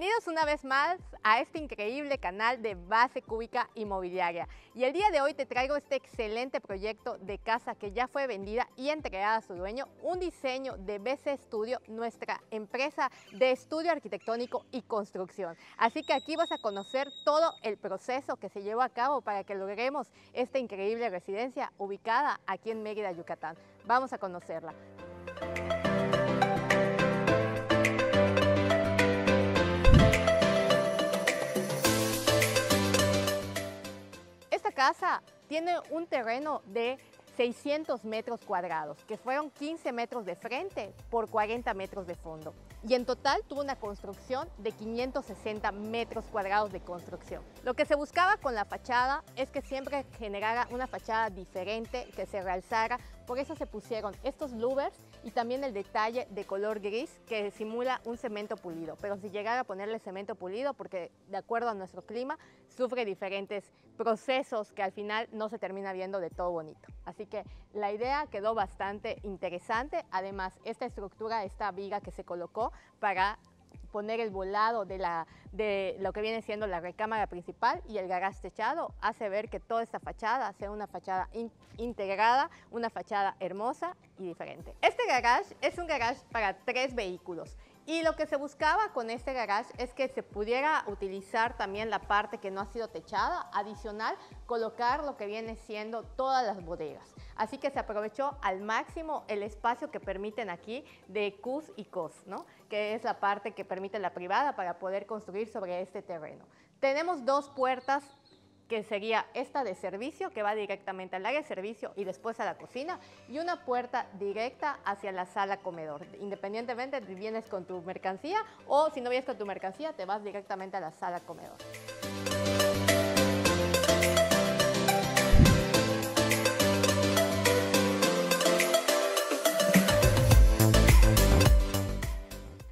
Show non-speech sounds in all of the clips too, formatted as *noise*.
Bienvenidos una vez más a este increíble canal de Base Cúbica Inmobiliaria. Y el día de hoy te traigo este excelente proyecto de casa que ya fue vendida y entregada a su dueño, un diseño de BC Studio, nuestra empresa de estudio arquitectónico y construcción. Así que aquí vas a conocer todo el proceso que se llevó a cabo para que logremos esta increíble residencia ubicada aquí en Mérida, Yucatán. Vamos a conocerla. Casa tiene un terreno de 600 metros cuadrados, que fueron 15 metros de frente por 40 metros de fondo. Y en total tuvo una construcción de 560 metros cuadrados de construcción. Lo que se buscaba con la fachada es que siempre generara una fachada diferente, que se realzara. Por eso se pusieron estos louvers y también el detalle de color gris que simula un cemento pulido. Pero si llegara a ponerle cemento pulido, porque de acuerdo a nuestro clima, sufre diferentes procesos que al final no se termina viendo de todo bonito. Así que la idea quedó bastante interesante. Además, esta estructura, esta viga que se colocó para poner el volado de, la, de lo que viene siendo la recámara principal y el garage techado hace ver que toda esta fachada sea una fachada integrada, una fachada hermosa y diferente. Este garage es un garage para tres vehículos y lo que se buscaba con este garage es que se pudiera utilizar también la parte que no ha sido techada, adicional, colocar lo que viene siendo todas las bodegas. Así que se aprovechó al máximo el espacio que permiten aquí de CUS y COS, ¿no? que es la parte que permite la privada para poder construir sobre este terreno. Tenemos dos puertas que sería esta de servicio, que va directamente al área de servicio y después a la cocina, y una puerta directa hacia la sala comedor. Independientemente si vienes con tu mercancía o si no vienes con tu mercancía, te vas directamente a la sala comedor.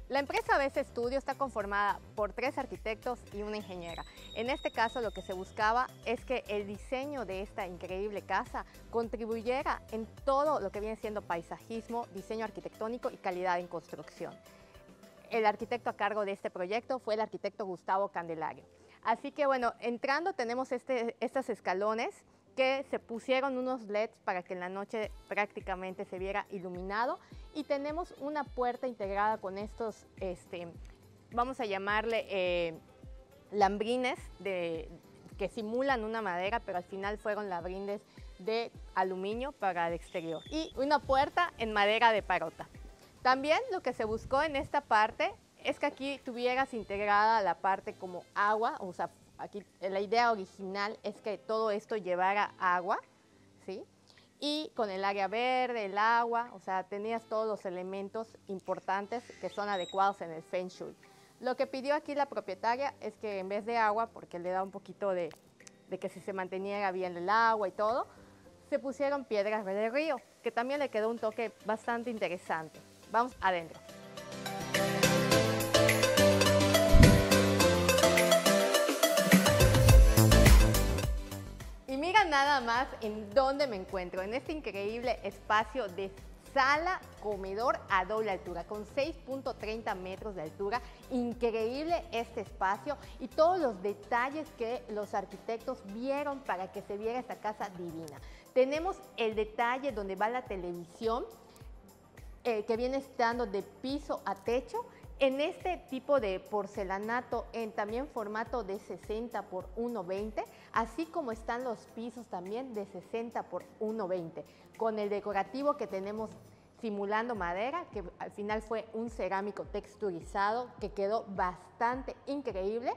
La empresa BC Studio está conformada por tres arquitectos y una ingeniera. En este caso lo que se buscaba es que el diseño de esta increíble casa contribuyera en todo lo que viene siendo paisajismo, diseño arquitectónico y calidad en construcción. El arquitecto a cargo de este proyecto fue el arquitecto Gustavo Candelario. Así que bueno, entrando tenemos este, estos escalones que se pusieron unos LEDs para que en la noche prácticamente se viera iluminado y tenemos una puerta integrada con estos, este, vamos a llamarle eh, lambrines de, que simulan una madera, pero al final fueron lambrines de aluminio para el exterior y una puerta en madera de parota. También lo que se buscó en esta parte es que aquí tuvieras integrada la parte como agua, o sea, Aquí la idea original es que todo esto llevara agua, ¿sí? Y con el área verde, el agua, o sea, tenías todos los elementos importantes que son adecuados en el Feng Shui. Lo que pidió aquí la propietaria es que en vez de agua, porque le da un poquito de, que si se manteniera bien el agua y todo, se pusieron piedras de río, que también le quedó un toque bastante interesante. Vamos adentro. Mira nada más en dónde me encuentro, en este increíble espacio de sala comedor a doble altura con 6.30 metros de altura. Increíble este espacio y todos los detalles que los arquitectos vieron para que se viera esta casa divina. Tenemos el detalle donde va la televisión eh, que viene estando de piso a techo en este tipo de porcelanato en también formato de 60 por 1.20, así como están los pisos también de 60 por 1.20, con el decorativo que tenemos simulando madera, que al final fue un cerámico texturizado que quedó bastante increíble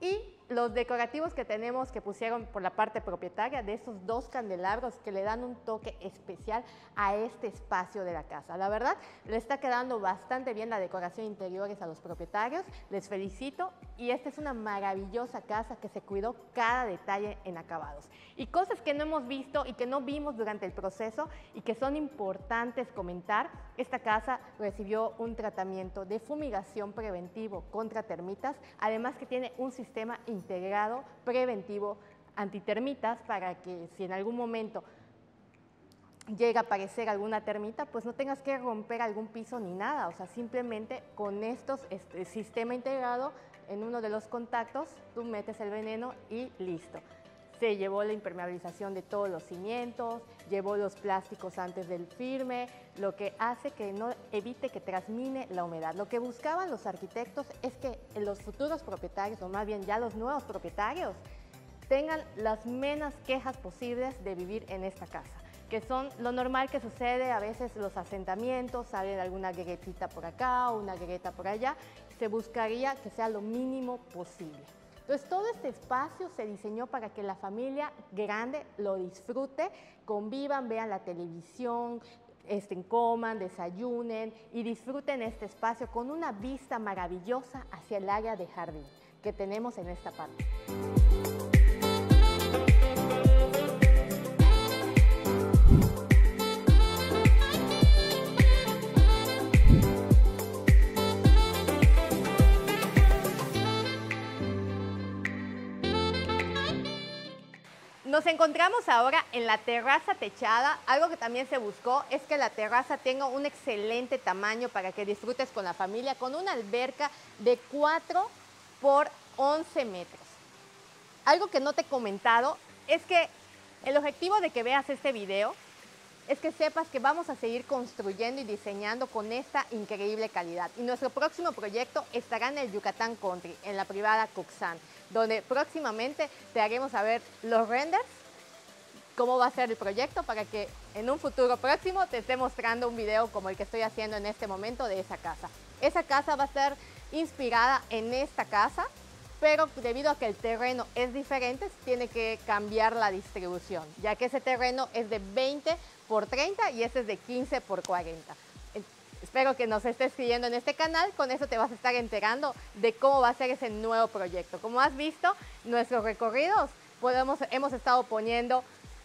y los decorativos que tenemos que pusieron por la parte propietaria de estos dos candelabros que le dan un toque especial a este espacio de la casa. La verdad, le está quedando bastante bien la decoración interiores a los propietarios. Les felicito y esta es una maravillosa casa que se cuidó cada detalle en acabados. Y cosas que no hemos visto y que no vimos durante el proceso y que son importantes comentar, esta casa recibió un tratamiento de fumigación preventivo contra termitas, además que tiene un sistema integrado preventivo antitermitas para que si en algún momento llega a aparecer alguna termita, pues no tengas que romper algún piso ni nada, o sea, simplemente con estos, este sistema integrado en uno de los contactos, tú metes el veneno y listo. Se llevó la impermeabilización de todos los cimientos, llevó los plásticos antes del firme, lo que hace que no evite que transmine la humedad. Lo que buscaban los arquitectos es que los futuros propietarios, o más bien ya los nuevos propietarios, tengan las menos quejas posibles de vivir en esta casa que son lo normal que sucede a veces los asentamientos, sale alguna greguetita por acá o una gregueta por allá, se buscaría que sea lo mínimo posible. Entonces todo este espacio se diseñó para que la familia grande lo disfrute, convivan, vean la televisión, estén, coman, desayunen y disfruten este espacio con una vista maravillosa hacia el área de jardín que tenemos en esta parte. Nos encontramos ahora en la terraza techada. Algo que también se buscó es que la terraza tenga un excelente tamaño para que disfrutes con la familia, con una alberca de 4 por 11 metros. Algo que no te he comentado es que el objetivo de que veas este video es que sepas que vamos a seguir construyendo y diseñando con esta increíble calidad. Y nuestro próximo proyecto estará en el Yucatán Country, en la privada Cuxan donde próximamente te haremos saber los renders, cómo va a ser el proyecto para que en un futuro próximo te esté mostrando un video como el que estoy haciendo en este momento de esa casa. Esa casa va a ser inspirada en esta casa, pero debido a que el terreno es diferente, tiene que cambiar la distribución, ya que ese terreno es de 20 por 30 y este es de 15 por 40. Espero que nos estés siguiendo en este canal, con eso te vas a estar enterando de cómo va a ser ese nuevo proyecto. Como has visto, nuestros recorridos, hemos estado poniendo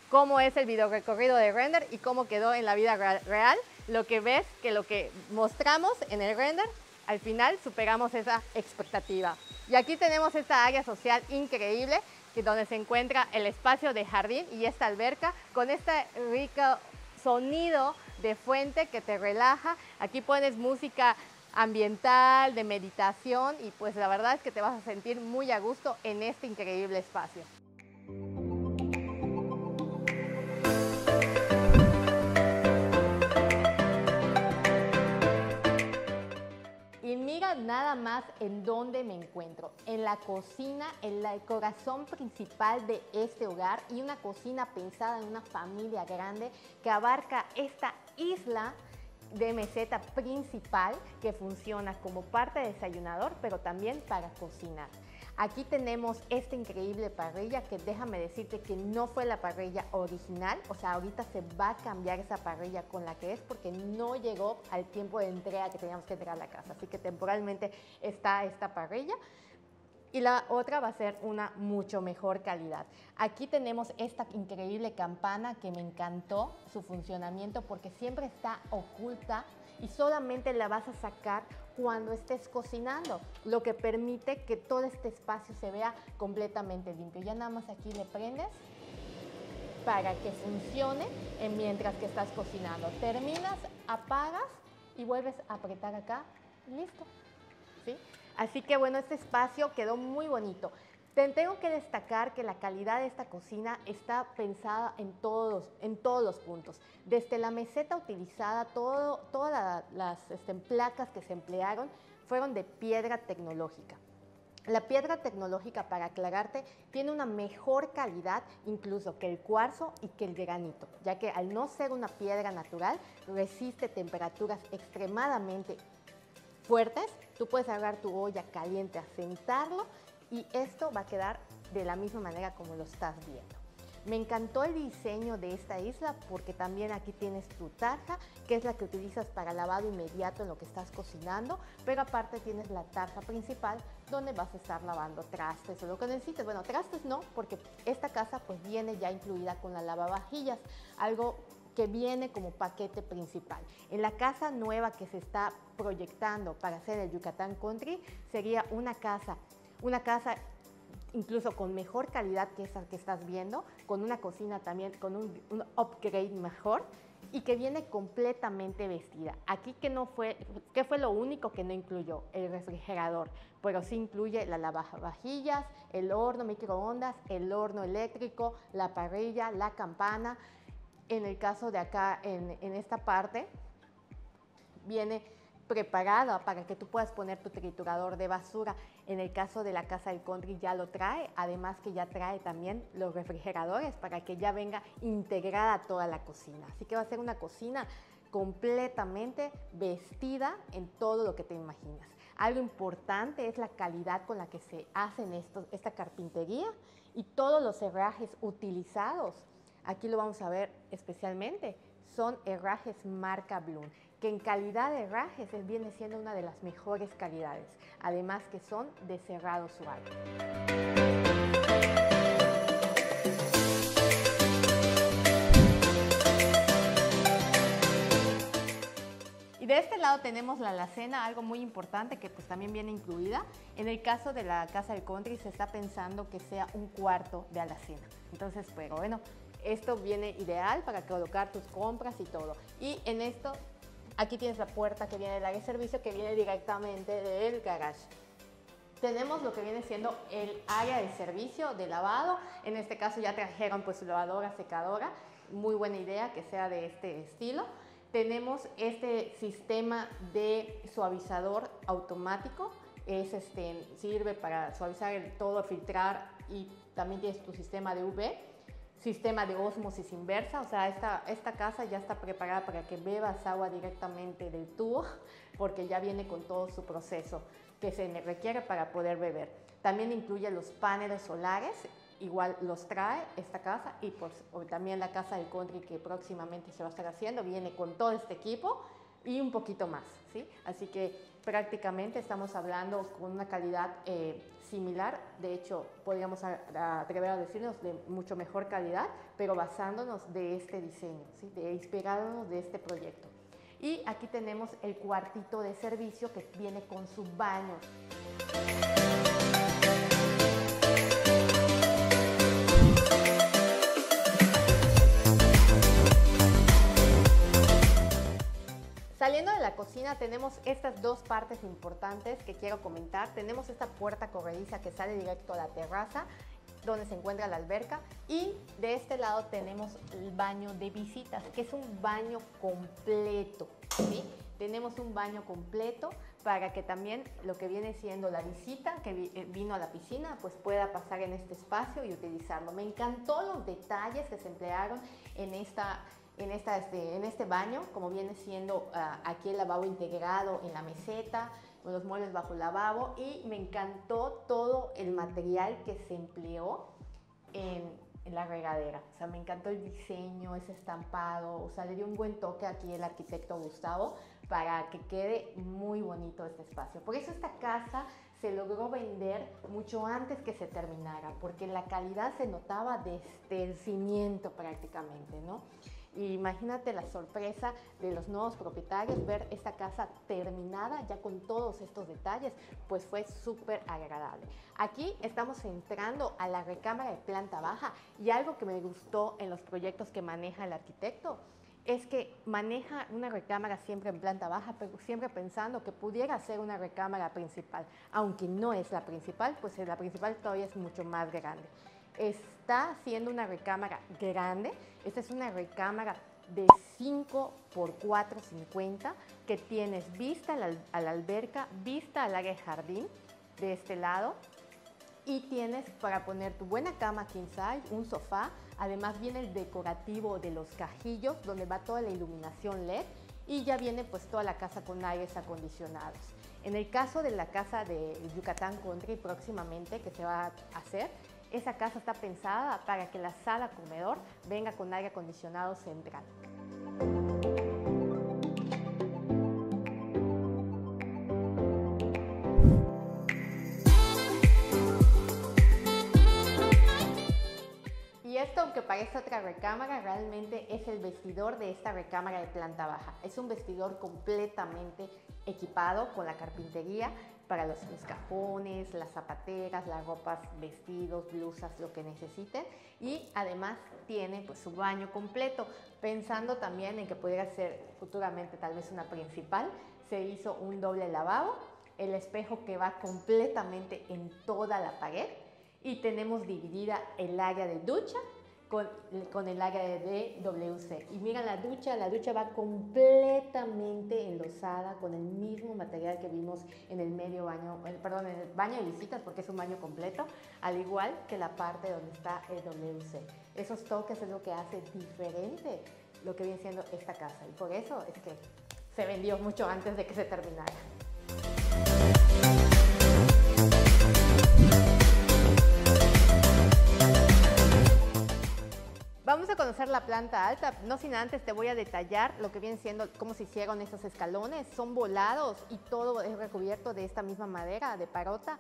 cómo es el video recorrido de render y cómo quedó en la vida real. Lo que ves que lo que mostramos en el render, al final superamos esa expectativa. Y aquí tenemos esta área social increíble, donde se encuentra el espacio de jardín y esta alberca con este rico sonido de fuente que te relaja. Aquí pones música ambiental, de meditación y pues la verdad es que te vas a sentir muy a gusto en este increíble espacio. Nada más en dónde me encuentro, en la cocina, en el corazón principal de este hogar y una cocina pensada en una familia grande que abarca esta isla de meseta principal que funciona como parte de desayunador, pero también para cocinar. Aquí tenemos esta increíble parrilla que déjame decirte que no fue la parrilla original, o sea, ahorita se va a cambiar esa parrilla con la que es porque no llegó al tiempo de entrega que teníamos que entregar a la casa. Así que temporalmente está esta parrilla y la otra va a ser una mucho mejor calidad. Aquí tenemos esta increíble campana que me encantó su funcionamiento porque siempre está oculta y solamente la vas a sacar cuando estés cocinando, lo que permite que todo este espacio se vea completamente limpio. Ya nada más aquí le prendes para que funcione mientras que estás cocinando. Terminas, apagas y vuelves a apretar acá, listo. ¿Sí? Así que bueno, este espacio quedó muy bonito. Tengo que destacar que la calidad de esta cocina está pensada en todos, en todos los puntos. Desde la meseta utilizada, todas las este, placas que se emplearon fueron de piedra tecnológica. La piedra tecnológica, para aclararte, tiene una mejor calidad incluso que el cuarzo y que el granito, ya que al no ser una piedra natural, resiste temperaturas extremadamente fuertes, tú puedes agarrar tu olla caliente, asentarlo y esto va a quedar de la misma manera como lo estás viendo. Me encantó el diseño de esta isla porque también aquí tienes tu tarja, que es la que utilizas para lavado inmediato en lo que estás cocinando, pero aparte tienes la tarja principal donde vas a estar lavando trastes o lo que necesites. Bueno, trastes no, porque esta casa pues viene ya incluida con la lavavajillas, algo que viene como paquete principal. En la casa nueva que se está proyectando para hacer el Yucatán Country sería una casa, una casa incluso con mejor calidad que esta que estás viendo, con una cocina también, con un, un upgrade mejor y que viene completamente vestida. Aquí que no fue, ¿qué fue lo único que no incluyó? El refrigerador, pero sí incluye la lavavajillas, el horno microondas, el horno eléctrico, la parrilla, la campana. En el caso de acá, en esta parte, viene preparada para que tú puedas poner tu triturador de basura. En el caso de la casa del country ya lo trae, además que ya trae también los refrigeradores para que ya venga integrada toda la cocina. Así que va a ser una cocina completamente vestida en todo lo que te imaginas. Algo importante es la calidad con la que se hacen estos, esta carpintería y todos los herrajes utilizados. Aquí lo vamos a ver especialmente. Son herrajes marca Bloom que en calidad de herrajes viene siendo una de las mejores calidades, además que son de cerrado suave. Y de este lado tenemos la alacena, algo muy importante que pues también viene incluida. En el caso de la casa del country se está pensando que sea un cuarto de alacena. Entonces, pero bueno, esto viene ideal para colocar tus compras y todo. Y en esto Aquí tienes la puerta que viene del área de servicio que viene directamente del garage. Tenemos lo que viene siendo el área de servicio de lavado. En este caso ya trajeron pues lavadora, secadora. Muy buena idea que sea de este estilo. Tenemos este sistema de suavizador automático. Es este, sirve para suavizar todo, filtrar y también tienes tu sistema de UV sistema de osmosis inversa, o sea, esta, esta casa ya está preparada para que bebas agua directamente del tubo, *laughs* porque ya viene con todo su proceso que se requiere para poder beber. También incluye los paneles solares, igual los trae esta casa y también la casa del country que próximamente se va a estar haciendo, viene con todo este equipo y un poquito más, ¿sí? Así que prácticamente estamos hablando con una calidad eh, similar, de hecho podríamos atrever a decirnos de mucho mejor calidad, pero basándonos de este diseño, ¿sí? de inspirándonos de este proyecto. Y aquí tenemos el cuartito de servicio que viene con su baño. Saliendo de la cocina tenemos estas dos partes importantes que quiero comentar. Tenemos esta puerta corrediza que sale directo a la terraza donde se encuentra la alberca y de este lado tenemos el baño de visitas que es un baño completo. ¿sí? Tenemos un baño completo para que también lo que viene siendo la visita que eh, vino a la piscina pues pueda pasar en este espacio y utilizarlo. Me encantó los detalles que se emplearon en esta en, esta, este, en este baño, como viene siendo ah, aquí el lavabo integrado en la meseta, con los muebles bajo el lavabo y me encantó todo el material que se empleó en, en, la regadera. O sea, me encantó el diseño, ese estampado, o sea, le dio un buen toque aquí el arquitecto Gustavo para que quede muy bonito este espacio. Por eso esta casa se logró vender mucho antes que se terminara, porque la calidad se notaba desde el cimiento prácticamente, ¿no? Imagínate la sorpresa de los nuevos propietarios ver esta casa terminada ya con todos estos detalles, pues fue súper agradable. Aquí estamos entrando a la recámara de planta baja y algo que me gustó en los proyectos que maneja el arquitecto es que maneja una recámara siempre en planta baja, pero siempre pensando que pudiera ser una recámara principal. Aunque no es la principal, pues la principal todavía es mucho más grande está haciendo una recámara grande. Esta es una recámara de 5 por 4,50 que tienes vista a la, alberca, vista al área de jardín de este lado y tienes para poner tu buena cama king size, un sofá, además viene el decorativo de los cajillos donde va toda la iluminación LED y ya viene pues toda la casa con aires acondicionados. En el caso de la casa de Yucatán Country próximamente que se va a hacer, esa casa está pensada para que la sala comedor venga con aire acondicionado central. para esta otra recámara realmente es el vestidor de esta recámara de planta baja. Es un vestidor completamente equipado con la carpintería para los, cajones, las zapateras, las ropas, vestidos, blusas, lo que necesiten. Y además tiene pues, su baño completo, pensando también en que pudiera ser futuramente tal vez una principal. Se hizo un doble lavabo, el espejo que va completamente en toda la pared y tenemos dividida el área de ducha con, con, el área de WC. Y mira la ducha, la ducha va completamente enlosada con el mismo material que vimos en el medio baño, perdón, en el baño de visitas porque es un baño completo, al igual que la parte donde está el WC. Esos toques es lo que hace diferente lo que viene siendo esta casa y por eso es que se vendió mucho antes de que se terminara. Planta alta, no sin antes te voy a detallar lo que viene siendo cómo se hicieron estos escalones. Son volados y todo es recubierto de esta misma madera de parota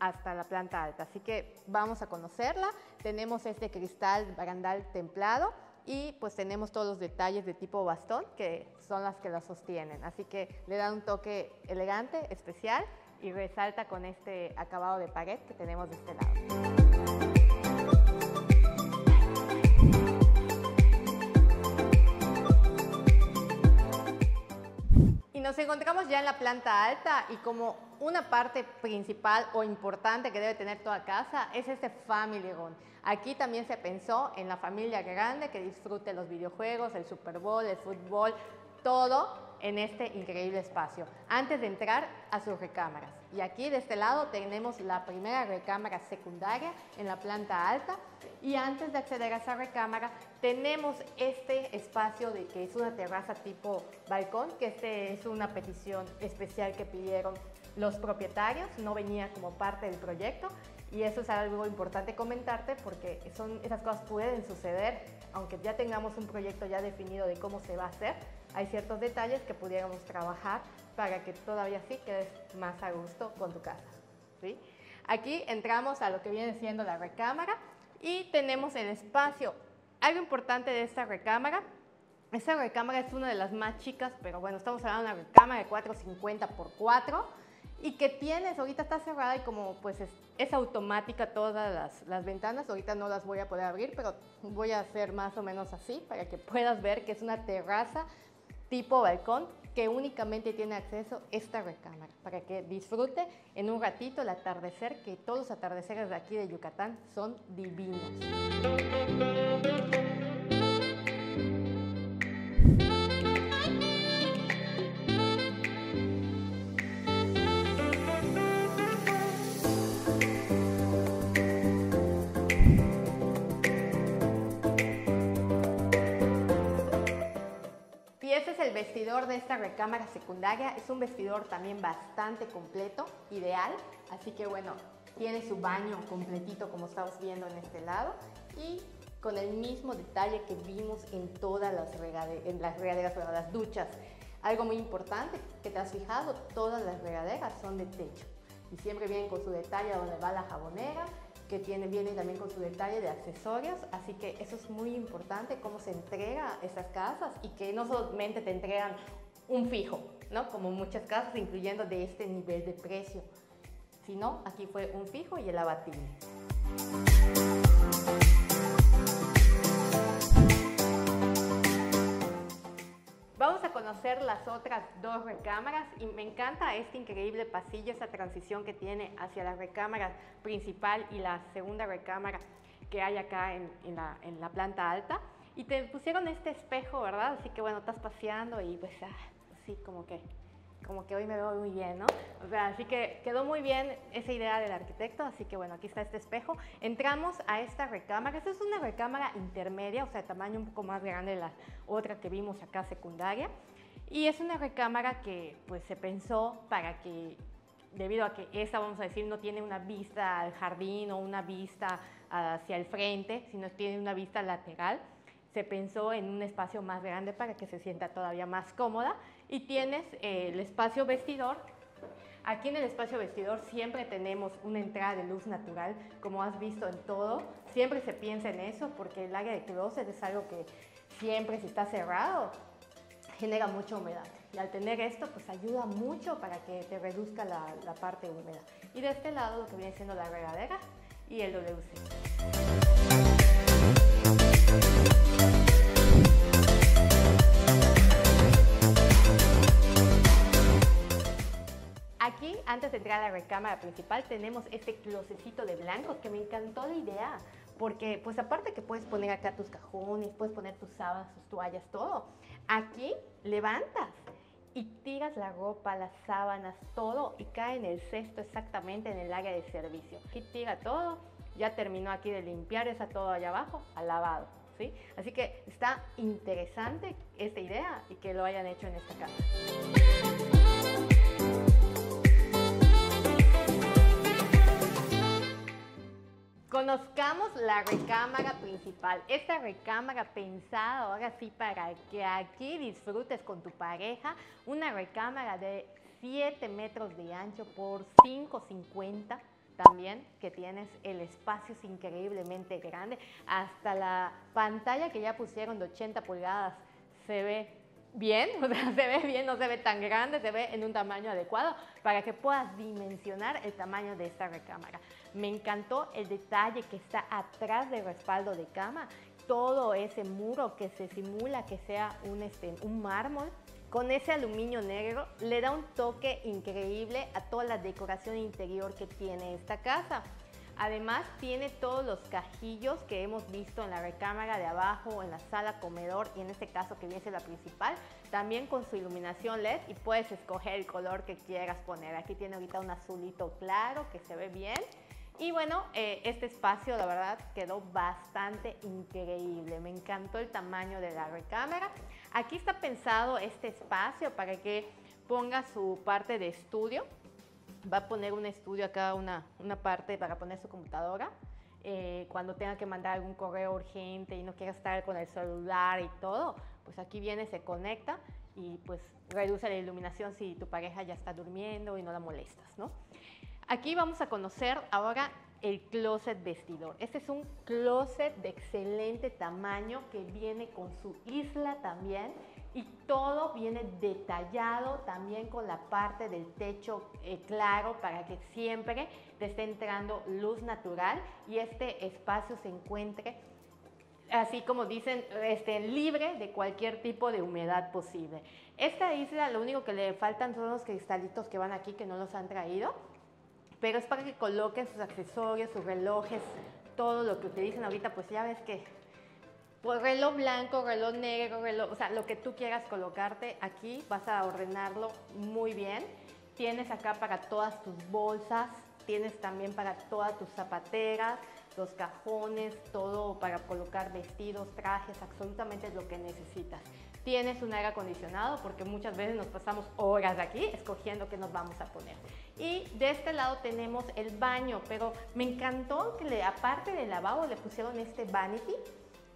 hasta la planta alta. Así que vamos a conocerla. Tenemos este cristal barandal templado y pues tenemos todos los detalles de tipo bastón que son las que la sostienen. Así que le da un toque elegante, especial y resalta con este acabado de pared que tenemos de este lado. Nos encontramos ya en la planta alta y como una parte principal o importante que debe tener toda casa es este family room. Aquí también se pensó en la familia grande que disfrute los videojuegos, el Super Bowl, el fútbol, todo en este increíble espacio, antes de entrar a sus recámaras. Y aquí de este lado tenemos la primera recámara secundaria en la planta alta y antes de acceder a esa recámara tenemos este espacio de que es una terraza tipo balcón, que este es una petición especial que pidieron los propietarios, no venía como parte del proyecto y eso es algo importante comentarte porque son, esas cosas pueden suceder, aunque ya tengamos un proyecto ya definido de cómo se va a hacer, hay ciertos detalles que pudiéramos trabajar para que todavía sí quedes más a gusto con tu casa. ¿sí? Aquí entramos a lo que viene siendo la recámara y tenemos el espacio. Algo importante de esta recámara, esta recámara es una de las más chicas, pero bueno, estamos hablando de una recámara de 450 por 4 y que tienes, ahorita está cerrada y como pues es, automática todas las, las, ventanas, ahorita no las voy a poder abrir, pero voy a hacer más o menos así para que puedas ver que es una terraza tipo balcón que únicamente tiene acceso esta recámara para que disfrute en un ratito el atardecer, que todos los atardeceres de aquí de Yucatán son divinos. Vestidor de esta recámara secundaria. Es un vestidor también bastante completo, ideal. Así que bueno, tiene su baño completito como estamos viendo en este lado. Y con el mismo detalle que vimos en todas las, en las regaderas, las duchas. Algo muy importante que te has fijado, todas las regaderas son de techo. Y siempre vienen con su detalle donde va la jabonera, que tiene, viene también con su detalle de accesorios, así que eso es muy importante, cómo se entrega esas casas y que no solamente te entregan un fijo, ¿no? Como muchas casas, incluyendo de este nivel de precio, sino aquí fue un fijo y el abatible. A conocer las otras dos recámaras y me encanta este increíble pasillo, esa transición que tiene hacia la recámara principal y la segunda recámara que hay acá en, la, planta alta. Y te pusieron este espejo, ¿verdad? Así que bueno, estás paseando y pues, ah, sí, como que como que hoy me veo muy bien, ¿no? O sea, así que quedó muy bien esa idea del arquitecto, así que bueno, aquí está este espejo. Entramos a esta recámara, esta es una recámara intermedia, o sea, de tamaño un poco más grande de la otra que vimos acá secundaria. Y es una recámara que pues se pensó para que, debido a que esta, vamos a decir, no tiene una vista al jardín o una vista hacia el frente, sino tiene una vista lateral, se pensó en un espacio más grande para que se sienta todavía más cómoda y tienes eh, el espacio vestidor Aquí en el espacio vestidor siempre tenemos una entrada de luz natural, como has visto en todo. Siempre se piensa en eso porque el área de closet es algo que siempre si está cerrado genera mucha humedad. Y al tener esto, pues ayuda mucho para que te reduzca la, la parte húmeda. Y de este lado lo que viene siendo la regadera y el WC. Aquí, antes de entrar a la recámara principal, tenemos este closecito de blanco que me encantó la idea. Porque, pues aparte que puedes poner acá tus cajones, puedes poner tus sábanas, tus toallas, todo. Aquí levantas y tiras la ropa, las sábanas, todo y cae en el cesto exactamente en el área de servicio. Aquí tira todo, ya terminó aquí de limpiar, está todo allá abajo, al lavado. ¿Sí? Así que está interesante esta idea y que lo hayan hecho en esta casa. Conozcamos la recámara principal. Esta recámara pensada ahora sí para que aquí disfrutes con tu pareja. Una recámara de 7 metros de ancho por 5,50 también que tienes el espacio es increíblemente grande. Hasta la pantalla que ya pusieron de 80 pulgadas se ve bien, *laughs* o sea, se ve bien, no se ve tan grande, se ve en un tamaño adecuado para que puedas dimensionar el tamaño de esta recámara. Me encantó el detalle que está atrás del respaldo de cama, todo ese muro que se simula que sea un, este, un mármol con ese aluminio negro le da un toque increíble a toda la decoración interior que tiene esta casa. Además tiene todos los cajillos que hemos visto en la recámara de abajo, en la sala comedor y en este caso que viene la principal, también con su iluminación LED y puedes escoger el color que quieras poner. Aquí tiene ahorita un azulito claro que se ve bien. Y bueno, eh, este espacio la verdad quedó bastante increíble. Me encantó el tamaño de la recámara. Aquí está pensado este espacio para que ponga su parte de estudio va a poner un estudio acá, una, una parte para poner su computadora. Eh, cuando tenga que mandar algún correo urgente y no quiera estar con el celular y todo, pues aquí viene, se conecta y pues reduce la iluminación si tu pareja ya está durmiendo y no la molestas, ¿no? Aquí vamos a conocer ahora el closet vestidor. Este es un closet de excelente tamaño que viene con su isla también y todo viene detallado también con la parte del techo eh, claro para que siempre te esté entrando luz natural y este espacio se encuentre así como dicen, este, libre de cualquier tipo de humedad posible. Esta isla lo único que le faltan son los cristalitos que van aquí que no los han traído, pero es para que coloquen sus accesorios, sus relojes, todo lo que utilizan ahorita, pues ya ves que pues reloj blanco, reloj negro, reloj, o sea, lo que tú quieras colocarte aquí, vas a ordenarlo muy bien. Tienes acá para todas tus bolsas, tienes también para todas tus zapateras, los cajones, todo para colocar vestidos, trajes, absolutamente lo que necesitas. Tienes un aire acondicionado porque muchas veces nos pasamos horas aquí escogiendo qué nos vamos a poner. Y de este lado tenemos el baño, pero me encantó que le, aparte del lavabo le pusieron este vanity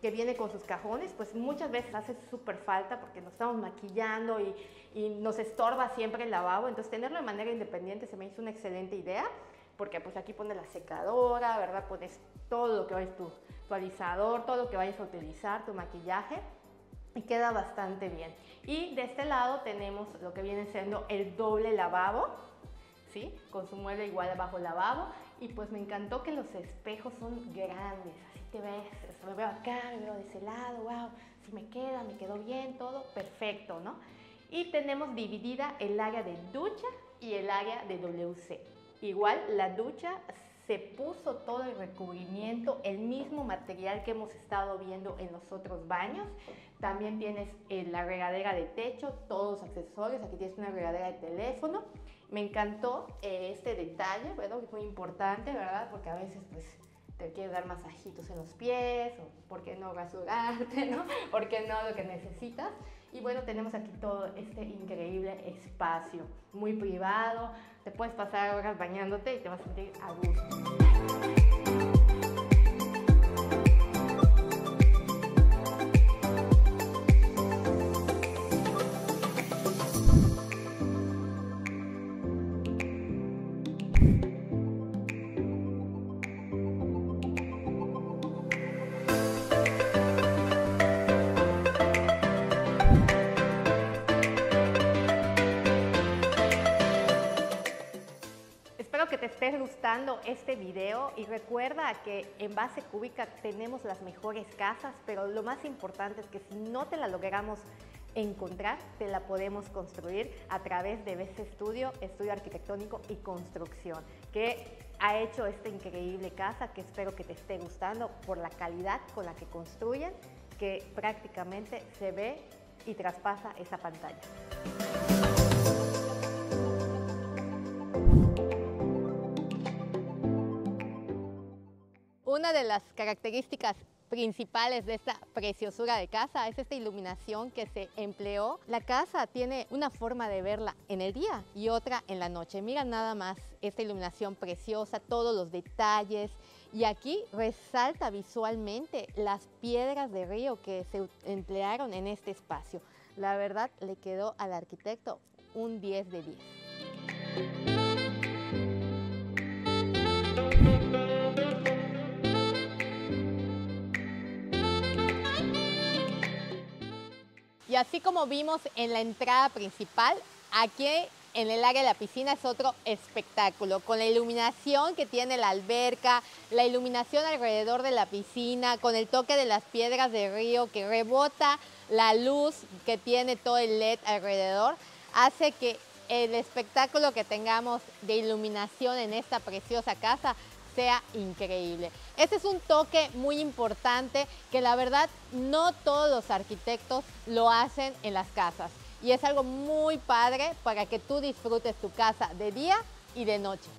que viene con sus cajones, pues muchas veces hace súper falta porque nos estamos maquillando y, nos estorba siempre el lavabo. Entonces tenerlo de manera independiente se me hizo una excelente idea porque pues aquí pones la secadora, ¿verdad? Pones todo lo que vayas tu, tu alisador, todo lo que vayas a utilizar, tu maquillaje y queda bastante bien. Y de este lado tenemos lo que viene siendo el doble lavabo, ¿sí? Con su mueble igual bajo lavabo y pues me encantó que los espejos son grandes, te ves, me veo acá, me veo de ese lado, wow, si me queda, me quedó bien, todo perfecto, ¿no? Y tenemos dividida el área de ducha y el área de WC. Igual la ducha se puso todo el recubrimiento, el mismo material que hemos estado viendo en los otros baños. También tienes eh, la regadera de techo, todos los accesorios. Aquí tienes una regadera de teléfono. Me encantó eh, este detalle, bueno, es muy importante, ¿verdad? Porque a veces pues te quieres dar masajitos en los pies, o por qué no rasurarte, *laughs* ¿no? ¿Por qué no lo que necesitas? Y bueno, tenemos aquí todo este increíble espacio, muy privado, te puedes pasar horas bañándote y te vas a sentir a gusto. Te esté gustando este video y recuerda que en base cúbica tenemos las mejores casas, pero lo más importante es que si no te la logramos encontrar, te la podemos construir a través de BC Estudio, Estudio Arquitectónico y Construcción, que ha hecho esta increíble casa que espero que te esté gustando por la calidad con la que construyen, que prácticamente se ve y traspasa esa pantalla. Una de las características principales de esta preciosura de casa es esta iluminación que se empleó. La casa tiene una forma de verla en el día y otra en la noche. Mira nada más esta iluminación preciosa, todos los detalles. Y aquí resalta visualmente las piedras de río que se emplearon en este espacio. La verdad le quedó al arquitecto un 10 de 10. Y así como vimos en la entrada principal, aquí en el área de la piscina es otro espectáculo, con la iluminación que tiene la alberca, la iluminación alrededor de la piscina, con el toque de las piedras de río que rebota la luz que tiene todo el LED alrededor, hace que el espectáculo que tengamos de iluminación en esta preciosa casa sea increíble. Este es un toque muy importante que la verdad no todos los arquitectos lo hacen en las casas y es algo muy padre para que tú disfrutes tu casa de día y de noche.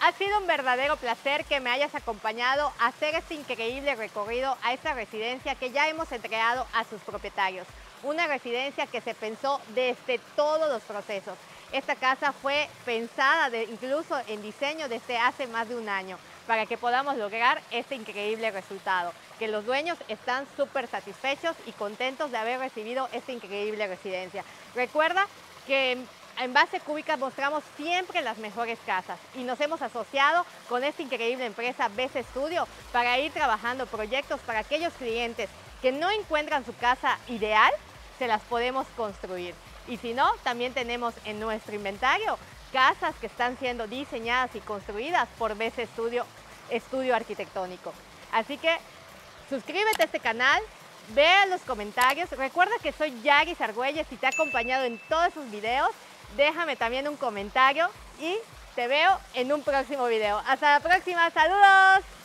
Ha sido un verdadero placer que me hayas acompañado a hacer este increíble recorrido a esta residencia que ya hemos entregado a sus propietarios. Una residencia que se pensó desde todos los procesos. Esta casa fue pensada incluso en diseño desde hace más de un año para que podamos lograr este increíble resultado. Que los dueños están súper satisfechos y contentos de haber recibido esta increíble residencia. Recuerda que en base cúbica mostramos siempre las mejores casas y nos hemos asociado con esta increíble empresa BC Studio para ir trabajando proyectos para aquellos clientes que no encuentran su casa ideal, se las podemos construir. Y si no, también tenemos en nuestro inventario casas que están siendo diseñadas y construidas por BC Studio, Estudio Arquitectónico. Así que suscríbete a este canal, vea los comentarios. Recuerda que soy Yaris Argüelles y te he acompañado en todos sus videos déjame también un comentario y te veo en un próximo video. Hasta la próxima, saludos.